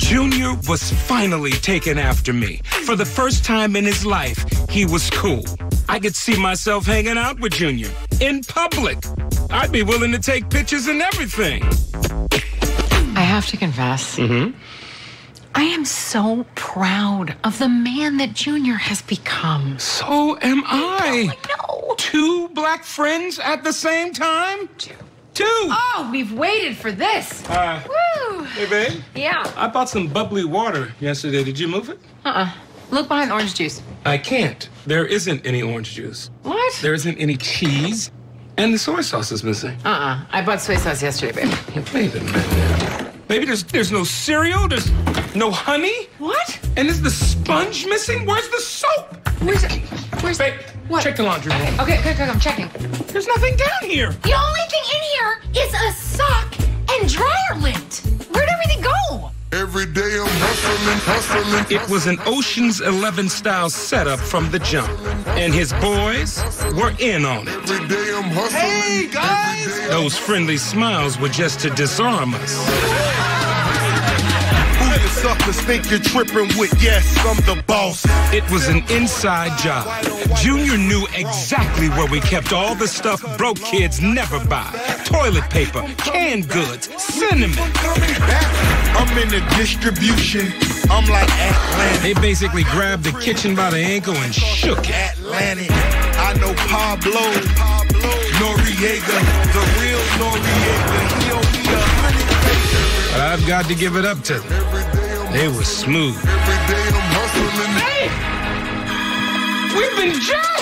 Junior was finally taken after me. For the first time in his life, he was cool. I could see myself hanging out with Junior in public. I'd be willing to take pictures and everything. I have to confess. Mm-hmm. I am so proud of the man that Junior has become. So am I. No. Two black friends at the same time? Two. Two. Oh, we've waited for this. Uh. Hey, babe. Yeah. I bought some bubbly water yesterday. Did you move it? Uh-uh. Look behind the orange juice. I can't. There isn't any orange juice. What? There isn't any cheese. And the soy sauce is missing. Uh-uh. I bought soy sauce yesterday, babe. Wait a minute. Baby, there's there's no cereal, there's no honey, What? and is the sponge missing? Where's the soap? Where's it? Where's Babe, What? check the laundry room. Okay, okay, okay, I'm checking. There's nothing down here. The only thing in here is Every day I'm hustling, hustling. It was an Ocean's 11 style setup from the jump, and his boys were in on it. Every day I'm hustling. Hey guys! Those friendly smiles were just to disarm us. Suckers think you're tripping with? Yes, I'm the boss. It was an inside job. Junior knew exactly where we kept all the stuff broke kids never buy toilet paper, canned goods, cinnamon. I'm in the distribution. I'm like Atlantic. They basically grabbed the kitchen by the ankle and shook it. Atlantic. I know Pablo, Noriega, the real Noriega. He owe me a hundred. I've got to give it up to them. Every day I'm They were smooth. Every day I'm hustling. We've been jumped!